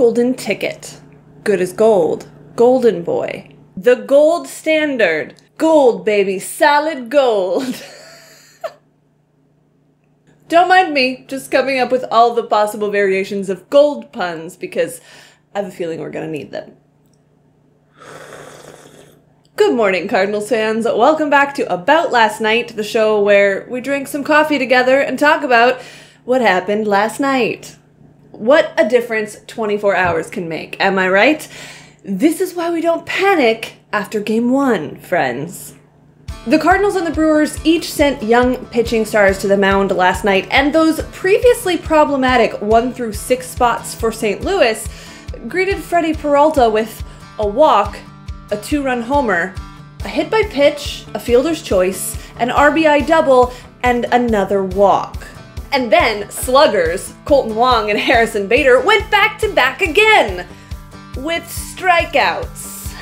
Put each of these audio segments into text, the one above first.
Golden ticket. Good as gold. Golden boy. The gold standard. Gold, baby. Solid gold. Don't mind me, just coming up with all the possible variations of gold puns because I have a feeling we're gonna need them. Good morning, Cardinals fans. Welcome back to About Last Night, the show where we drink some coffee together and talk about what happened last night. What a difference 24 hours can make, am I right? This is why we don't panic after game one, friends. The Cardinals and the Brewers each sent young pitching stars to the mound last night, and those previously problematic 1 through 6 spots for St. Louis greeted Freddie Peralta with a walk, a two run homer, a hit by pitch, a fielder's choice, an RBI double, and another walk. And then sluggers, Kolten Wong and Harrison Bader, went back to back again with strikeouts.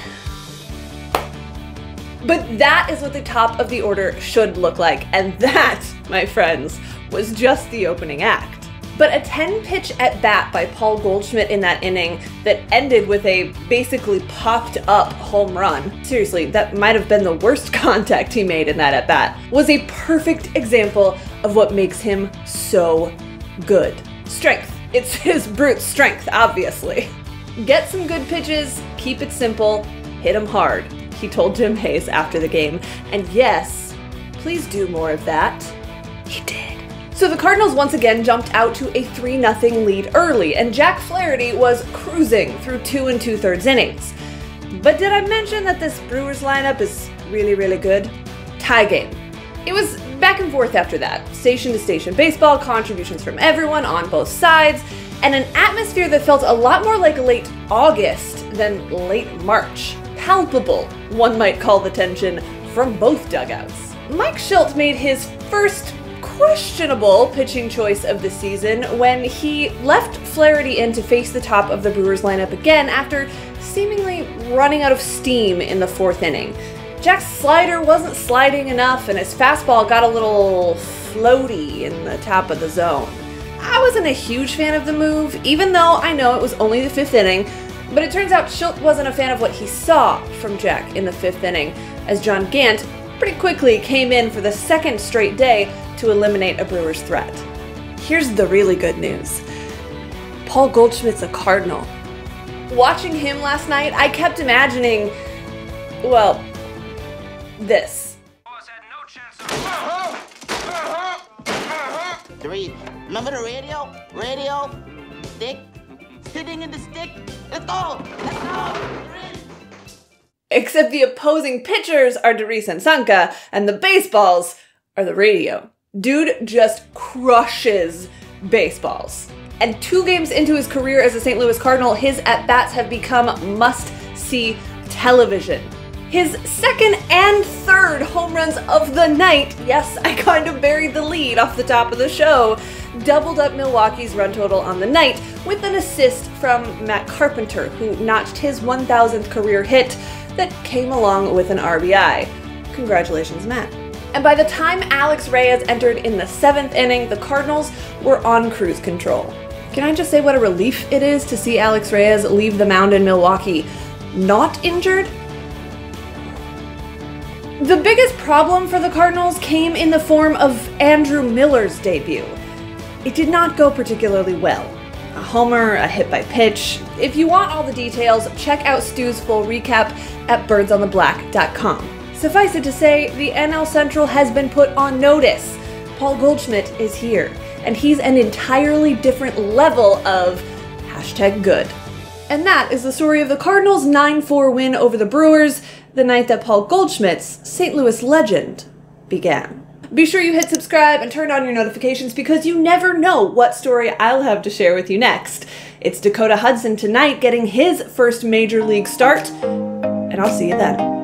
But that is what the top of the order should look like, and that, my friends, was just the opening act. But a 10 pitch at bat by Paul Goldschmidt in that inning that ended with a basically popped up home run, seriously, that might have been the worst contact he made in that at bat, was a perfect example of what makes him so good. Strength. It's his brute strength, obviously. Get some good pitches, keep it simple, hit him hard, he told Jim Hayes after the game. And yes, please do more of that. He did. So the Cardinals once again jumped out to a 3 0 lead early, and Jack Flaherty was cruising through two and two thirds innings. But did I mention that this Brewers lineup is really, really good? Tie game. It was back and forth after that station to station baseball, contributions from everyone on both sides, and an atmosphere that felt a lot more like late August than late March. Palpable, one might call the tension from both dugouts. Mike Shildt made his first questionable pitching choice of the season when he left Flaherty in to face the top of the Brewers lineup again after seemingly running out of steam in the fourth inning. Jack's slider wasn't sliding enough and his fastball got a little floaty in the top of the zone. I wasn't a huge fan of the move, even though I know it was only the fifth inning, but it turns out Shildt wasn't a fan of what he saw from Jack in the fifth inning, as John Gant pretty quickly came in for the second straight day to eliminate a Brewers threat. Here's the really good news Paul Goldschmidt's a Cardinal. Watching him last night, I kept imagining, well, this. Three. Remember the radio? Radio? Stick? Sitting in the stick? Let's go! Let's go! Except the opposing pitchers are Derice and Sanka, and the baseballs are the radio. Dude just crushes baseballs. And two games into his career as a St. Louis Cardinal, his at bats have become must see television. His second and third home runs of the night, yes, I kind of buried the lead off the top of the show, doubled up Milwaukee's run total on the night with an assist from Matt Carpenter, who notched his 1000th career hit that came along with an RBI. Congratulations, Matt. And by the time Alex Reyes entered in the seventh inning, the Cardinals were on cruise control. Can I just say what a relief it is to see Alex Reyes leave the mound in Milwaukee not injured? The biggest problem for the Cardinals came in the form of Andrew Miller's debut. It did not go particularly well. A homer, a hit by pitch. If you want all the details, check out Stu's full recap at birdsontheblack.com. Suffice it to say, the NL Central has been put on notice. Paul Goldschmidt is here, and he's an entirely different level of hashtag good. And that is the story of the Cardinals' 9 4 win over the Brewers the night that Paul Goldschmidt's St. Louis legend began. Be sure you hit subscribe and turn on your notifications because you never know what story I'll have to share with you next. It's Dakota Hudson tonight getting his first major league start, and I'll see you then.